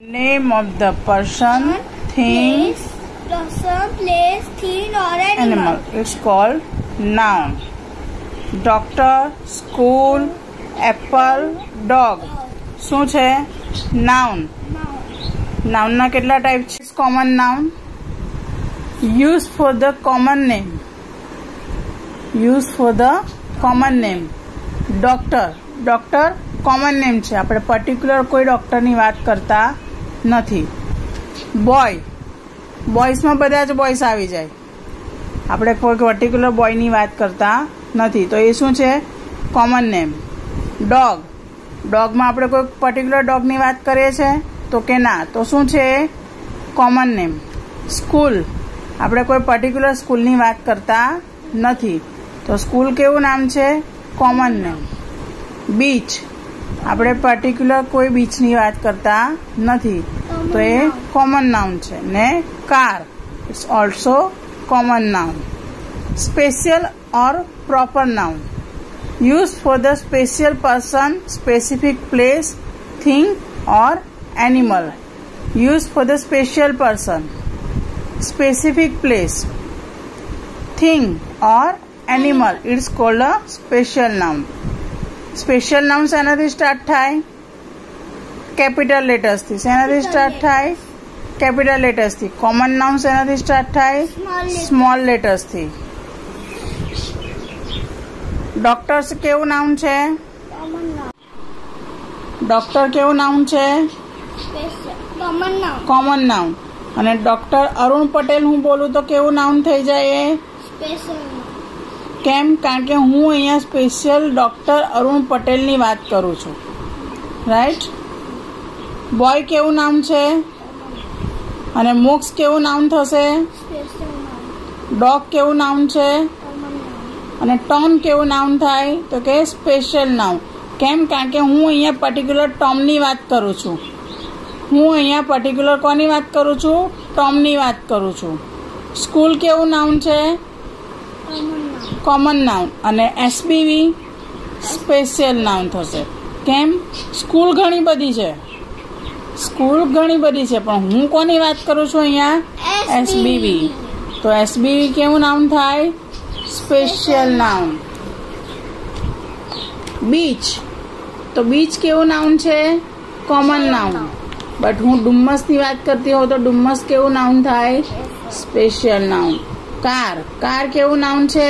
Name of the person, thing, place, person, place, thing or animal. animal. It's called noun. Doctor, school, apple, dog. શું છે noun Noun. નાઉનના કેટલા type છે common noun use for the common name use for the common name doctor doctor common name છે આપણે particular કોઈ ડોક્ટરની વાત કરતા નથી. બોય બોયસમાં બધા જ બોયસ આવી જાય. આપણે કોઈ પર્ટિક્યુલર બોયની વાત કરતા નથી. તો એ શું છે? કોમન નેમ ડોગ ડોગમાં આપણે કોઈ પર્ટિક્યુલર ડોગની વાત કરીએ છીએ તો કે ના. તો શું છે? કોમન નેમ સ્કૂલ આપણે કોઈ પર્ટિક્યુલર સ્કૂલની વાત કરતા નથી. તો સ્કૂલ કેવું નામ છે? કોમન નેમ બીચ આપણે પર્ટિક્યુલર કોઈ બીચની વાત કરતા નથી. તો એ કોમન નાઉન છે ને car it's also common noun special or proper noun used for the special person, specific place, thing or animal. Used for the special person, specific place, thing or animal. It's called a special noun. Special noun શેનાથી start થાય capital લેટર્સથી. શેનાથી start થાય? Capital લેટર્સથી. Common noun શેનાથી start થાય? Small લેટર્સથી doctors કેવું નાઉન છે? ડોક્ટર કેવું નાઉન છે. કોમન નાઉન અને ડોક્ટર અરુણ પટેલ હું બોલું તો કેવું નાઉન થઈ જાય એ? કેમ? કારણ કે હું અહીંયા સ્પેશિયલ ડોક્ટર અરુણ પટેલની વાત કરું છું. રાઈટ બોય કેવું નામ છે? અને મોક્ષ કેવું નામ થશે? ડોગ કેવું નામ છે? અને ટોમ કેવું નામ થાય? તો કે સ્પેશિયલ નામ કેમ? કારણ કે હું અહીંયા પર્ટિક્યુલર ટોમની વાત કરું છું. હું અહીંયા પર્ટિક્યુલર કોની વાત કરું છું? ટોમની વાત કરું છું. સ્કૂલ કેવું નામ છે? કોમન નાઉન અને એસબીવી સ્પેશિયલ નાઉન થશે. કેમ? સ્કૂલ ઘણી બધી છે. સ્કૂલ ઘણી બધી છે, પણ હું કોની વાત કરું છું અહીંયા? એસબીવી તો એસબીવી કેવું નામ થાય? સ્પેશિયલ નામ બીચ તો બીચ કેવું નામ છે? કોમન નામ બટ હું ડુમ્મસની વાત કરતી હોઉં તો ડુમ્મસ કેવું નામ થાય? સ્પેશિયલ નામ કાર કાર કેવું નામ છે?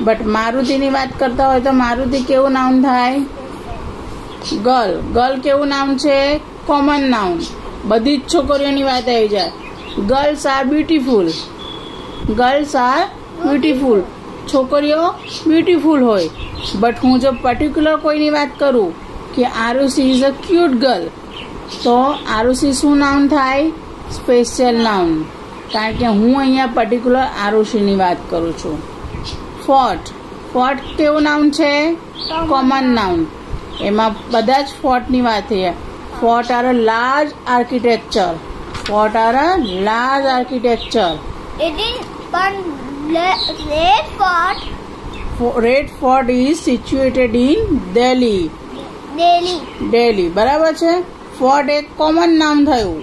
બટ મારુતિની વાત કરતા હોય તો મારુતિ કેવું નામ થાય? ગર્લ. ગર્લ કેવું નામ છે? કોમન નાઉન બધી જ છોકરીઓની વાત આવી જાય. Girls are beautiful girls are beautiful છોકરીઓ બ્યુટીફુલ હોય. બટ હું જો પર્ટિક્યુલર કોઈની વાત કરું કે Arushi is a cute girl તો આરુસી શું નામ થાય? સ્પેશિયલ નાઉન કારણ કે હું અહીંયા પર્ટિક્યુલર આરુષીની વાત કરું છું. ફોર્ટ ફોર્ટ કેવું નામ છે? કોમન નાઉન એમાં બધા જ ફોર્ટની વાત છે. Fort are a large architecture. Fort are a large architecture. Red Fort is situated in Delhi Delhi. Delhi બરાબર છે? ફોર્ટ એક કોમન નામ થયું.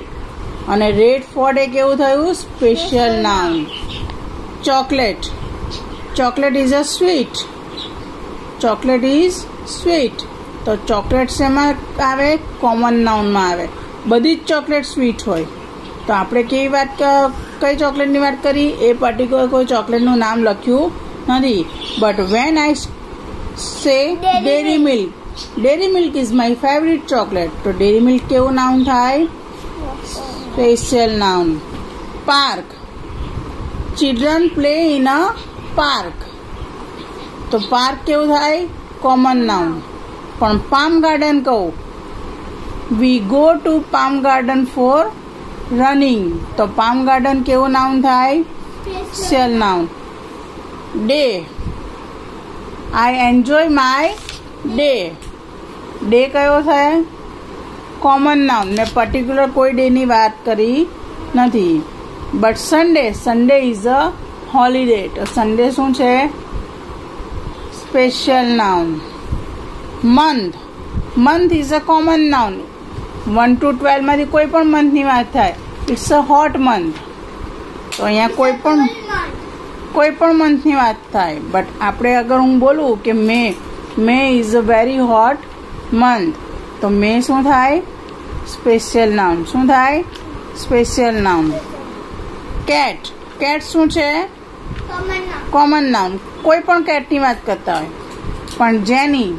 અને રેડ ફોર્ટ એક એવું થયું સ્પેશિયલ નામ. Chocolate chocolate is a sweet chocolate is sweet તો ચોકલેટ શેમાં આવે કોમન નાઉનમાં આવે. બધી જ ચોકલેટ સ્વીટ હોય. તો આપણે કેવી વાત કઈ ચોકલેટની વાત કરી? એ પર્ટિક્યુલર કોઈ ચોકલેટનું નામ લખ્યું નથી. But when I say Dairy Milk Dairy Milk is my favourite chocolate તો ડેરી મિલ્ક કેવું નામ થાય? Special noun park children play in a park તો પાર્ક કેવું થાય? કોમન નાઉન પણ પામ ગાર્ડન કહું. We go to Palm Garden for running તો પામ ગાર્ડન કેવું નાઉન થાય? Cell noun day I enjoy my day day કયો થાય? કોમન નાઉન ને પર્ટિક્યુલર કોઈ ડેની વાત કરી નથી. But Sunday Sunday is a holiday તો સન્ડે શું છે? Special noun month month is a common noun one two ટ્વેલ્વમાંથી કોઈ પણ મંથની વાત થાય ઇટ્સ અ હોટ મંથ તો અહીંયા કોઈ પણ કોઈ પણ મંથની વાત થાય બટ આપણે અગર હું બોલું કે May May is a very hot month તો મે શું થાય? સ્પેશિયલ નાઉન શું થાય? સ્પેશિયલ નાઉન કેટ કેટ શું છે? Common noun. કોમન નાઉન કોઈ પણ કેટની વાત કરતા હોય. પણ જેની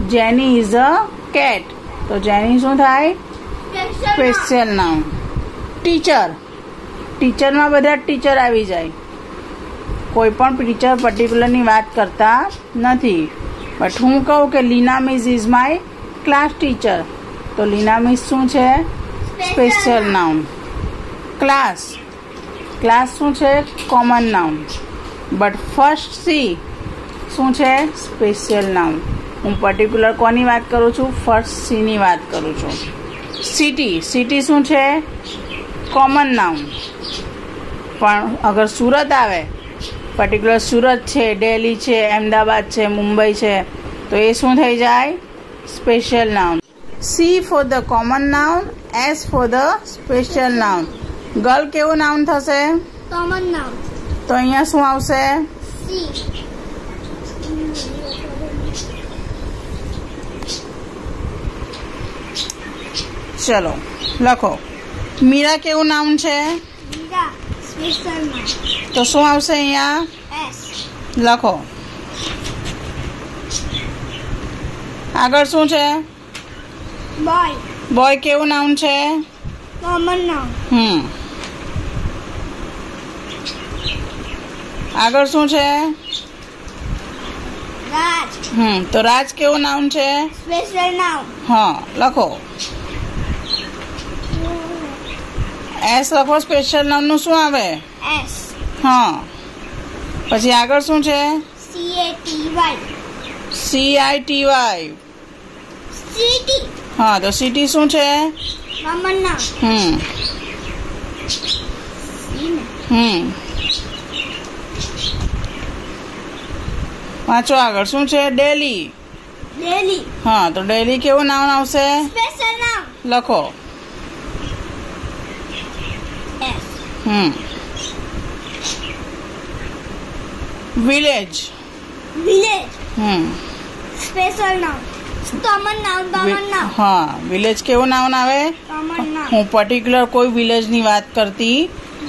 જેની ઇઝ અ કેટ તો જેની શું થાય Special noun. Special noun teacher ટીચરમાં બધા ટીચર આવી જાય. કોઈ પણ ટીચર પર્ટિક્યુલરની વાત કરતા નથી. બટ હું કહું કે Leena miss is my class teacher તો લીના મિસ શું છે? સ્પેશિયલ નાઉન ક્લાસ ક્લાસ શું છે? Common noun but first C શું છે? સ્પેશિયલ નાઉન હું પર્ટિક્યુલર કોની વાત કરું છું? ફર્સ્ટ સીની વાત કરું છું. સિટી સિટી શું છે? કોમન નાઉન પણ અગર સુરત આવે પર્ટિક્યુલર સુરત છે દિલ્હી છે અમદાવાદ છે મુંબઈ છે તો એ શું થઈ જાય? Special noun C for the common noun S for the special noun girl કેવું નાઉન થશે? કોમન નાઉન તો અહીંયા શું આવશે? C. ચલો લખો. મીરા કેવું નામ છે. તો શું આવશે અહીંયા? લખો. આગળ શું છે. બોય. કેવું નામ છે? હમ. આગળ શું છે? Raj. હમ તો રાજ કેવું નામ છે? noun. હા લખો. એસ લખો સ્પેશિયલ નામનું શું આવે? એસ હા. પછી આગળ શું છે? C A T Y C I T Y City. હા તો સિટી શું છે? noun. હમ. હમ. વાંચો આગળ શું છે? ડેલી ડેલી હા તો ડેલી કેવું નામ આવશે? સ્પેશિયલ નામ લખો. હમ વિલેજ Village. હમ Special નામ કોમન નામ Common noun. હા વિલેજ કેવું નામ આવે કોમન નામ હું પર્ટિક્યુલર કોઈ વિલેજની વાત કરતી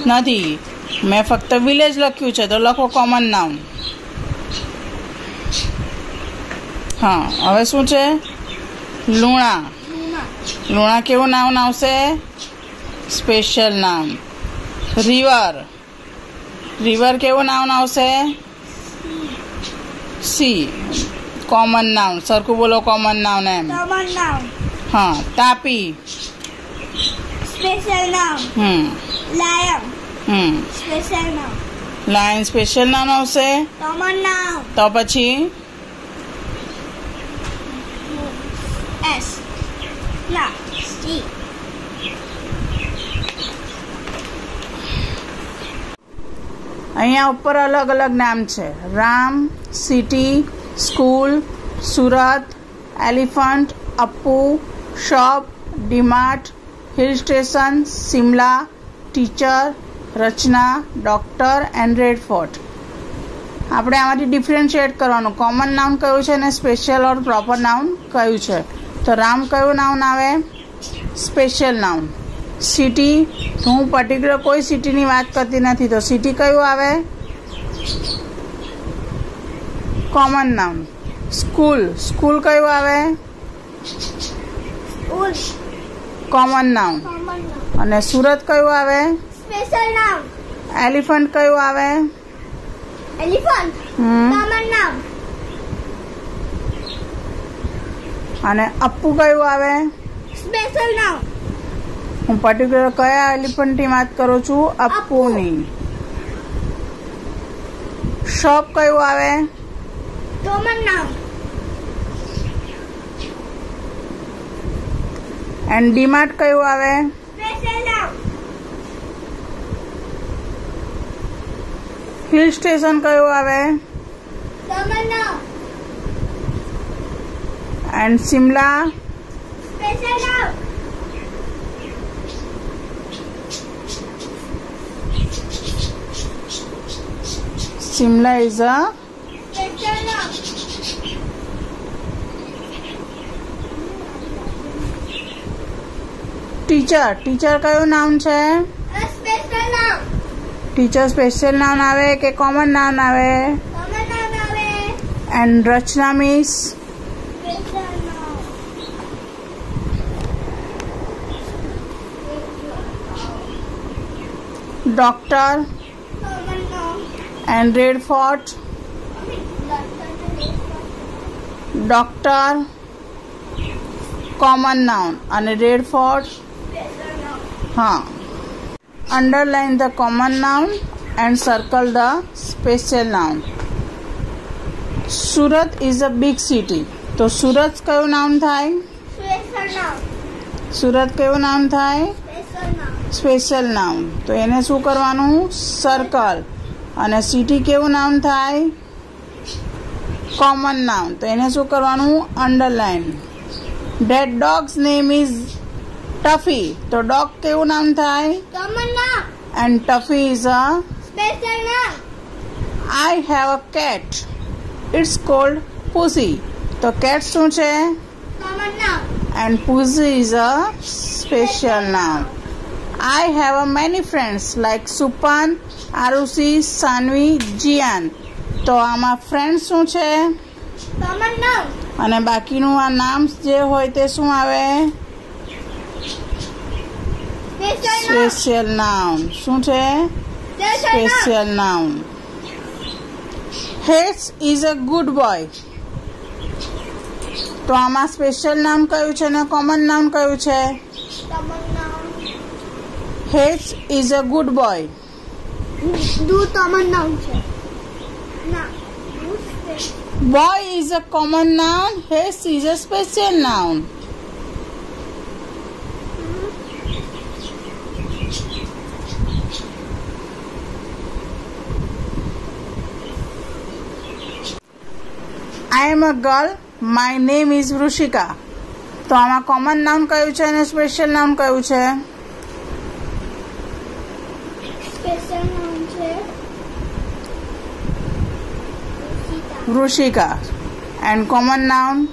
નથી મેં ફક્ત વિલેજ લખ્યું છે તો લખો કોમન નામ હા હવે શું છે લુણા. લુણા કેવું નામ આવશે સ્પેશિયલ નામ રિવર રિવર કેવું નાઉન આવશે સી કોમન નાઉન સરખું બોલો કોમન નાઉન એમ Common noun. હા તાપી Special noun. હમ Lion. હમ Special noun. લાયન સ્પેશિયલ નામ આવશે Common noun. તો પછી S. La. C. અહીંયા ઉપર અલગ અલગ નામ છે. Ram, city, school, Surat, elephant, Appu, shop, DMart, hill station, Simla, teacher, Rachna, doctor and Red Fort આપણે આમાંથી ડિફરન્શિએટ કરવાનું. કોમન નાઉન કયું છે અને સ્પેશિયલ ઓર પ્રોપર નાઉન કયું છે? તો રામ કયું નાઉન આવે? Special noun. સિટી હું પર્ટિક્યુલર કોઈ સિટીની વાત કરતી નથી. તો સિટી કયું આવે? કોમન નામ સ્કૂલ સ્કૂલ કયું આવે? કોમન નામ અને સુરત કયું આવે? સ્પેશિયલ નામ એલિફન્ટ કયું આવે? એલિફન્ટ કોમન નામ અને અપ્પુ કયું આવે? Special noun. હું પર્ટિક્યુલર કયા એલિફન્ટની વાત કરું છું? અપ્પુની શોપ કયું આવે? એન્ડ ડીમાર્ટ કયું આવે? હિલ સ્ટેશન કયું આવે? And Simla Special noun. Shimla is a special noun. Teacher teacher કયું નામ છે A special noun. Teacher special noun આવે કે કોમન નાઉન આવે Common noun આવે. And Rachna means Special noun. Doctor Common noun. And Red Fort common common noun અને Red Fort Special noun. હા underline the common noun and circle the special noun Surat is a big city તો સુરત કયું નામ થાય સુરત કયું નામ થાય special noun તો એને શું કરવાનું સર્કલ અને સિટી કેવું નામ થાય કોમન નાઉન તો એને શું કરવાનું underline that dog's name is Tuffy તો ડોગ કેવું નામ થાય Common noun. And Tuffy is a Special noun. I have a cat it's called pussy તો કેટ શું છે Common noun. and Pussy is a special noun. I have a many friends like Supan, Arusi, Sanvi Jian. તો આમાં friend શું છે? અને બાકીનું આ નામ જે હોય તે શું આવે? સ્પેશિયલ નાઉન શું છે? સ્પેશિયલ નાઉન હેટ્સ ઇઝ અ ગુડ બોય. તો આમાં સ્પેશિયલ નામ કયું છે ને કોમન નામ કયું છે? Hats is a good boy. Do common noun છે. ના. Do special. Boy is a common noun, his is a special noun. I am a girl, my name is Vrushika. તો આમાં કોમન નાઉન કયું છે અને સ્પેશિયલ નાઉન કયું છે special noun here. Rushika. And common noun?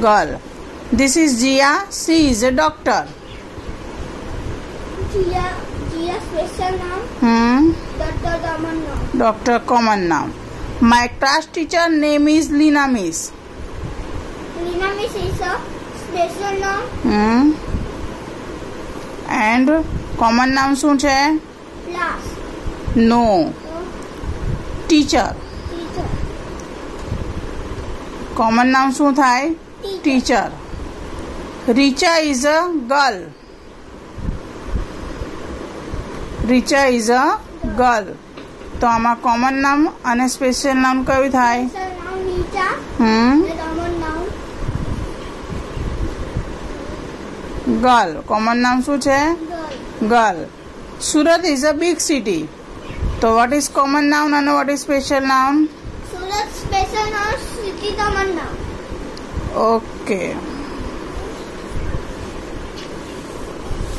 Girl. This is Jia. She is a doctor. Jia. Jia special noun. Hmm. Doctor common noun. Doctor common noun. My class teacher name is Lina Miss. Lina Miss is a special noun. Hmm. And common noun શું છે Teacher. teacher. common noun શું થાય teacher. Richa is a girl. Richa is a girl. તો આમાં common નામ અને special નામ કયું થાય. હમ. ગર્લ કોમન નામ શું છે Girl. Girl. Surat is a big city તો વોટ ઇઝ કોમન નાઉન અને what is special noun Surat special noun. City common noun. Okay.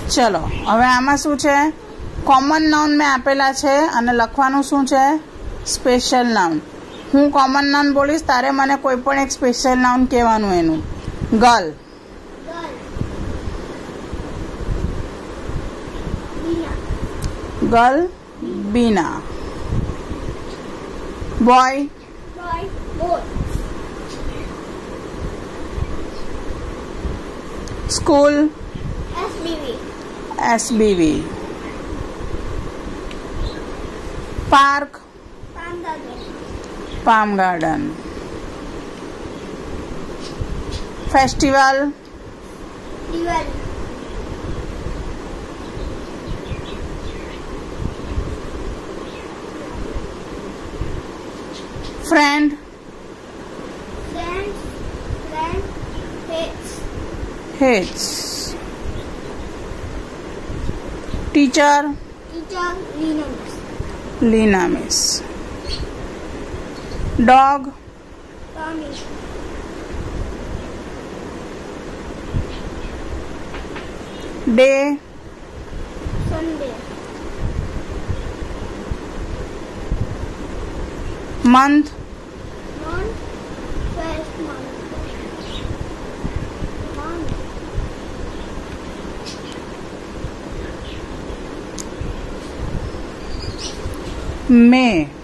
ચલો હવે આમાં શું છે? કોમન નાઉન મેં આપેલા છે અને લખવાનું શું છે? સ્પેશિયલ નાઉન હું કોમન નાઉન બોલીશ તારે મને કોઈ પણ એક સ્પેશિયલ નાઉન કહેવાનું એનું. Girl Girl. Lina. Girl Beena boy Boy. Boy. School SBV. SBV park Panda. Palm friend? Friend, friend hates. Hates. Teacher? Teacher Lina Miss. Lina Miss. Dog? Tommy. Day? Sunday. month may